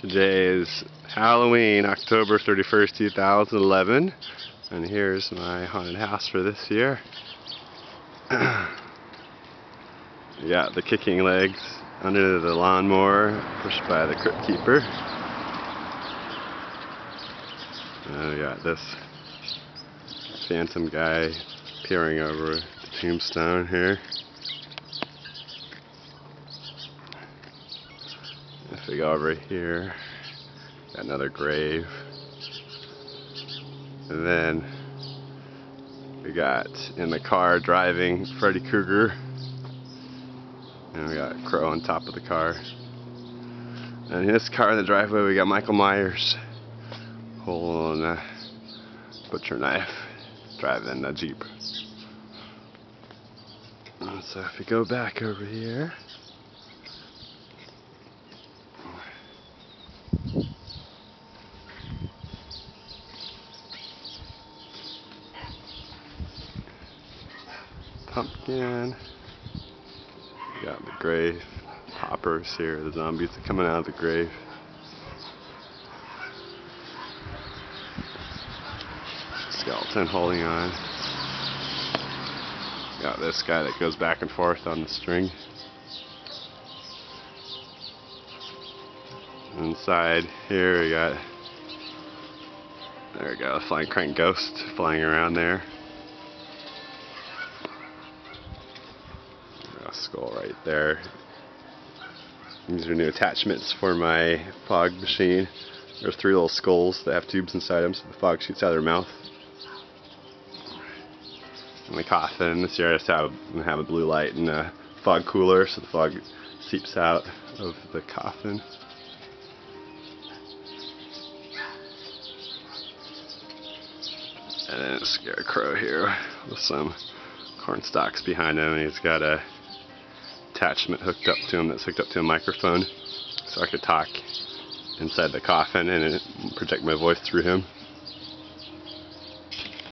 Today is Halloween, October 31st, 2011, and here's my haunted house for this year. got the kicking legs under the lawnmower, pushed by the crypt keeper. And we got this phantom guy peering over the tombstone here. We go over here, got another grave. And then we got in the car driving Freddy Krueger. And we got Crow on top of the car. And in this car in the driveway we got Michael Myers holding a butcher knife driving a Jeep. So if we go back over here pumpkin. Got the grave hoppers here, the zombies are coming out of the grave. Skeleton holding on. Got this guy that goes back and forth on the string. Inside here we got there we go, flying crank ghost flying around there. Skull right there. These are new attachments for my fog machine. There's three little skulls that have tubes inside them so the fog shoots out of their mouth. And the coffin, this year I just have, have a blue light and a fog cooler so the fog seeps out of the coffin. And then a scarecrow here with some corn stalks behind him he's got a attachment hooked up to him that's hooked up to a microphone so I could talk inside the coffin and project my voice through him.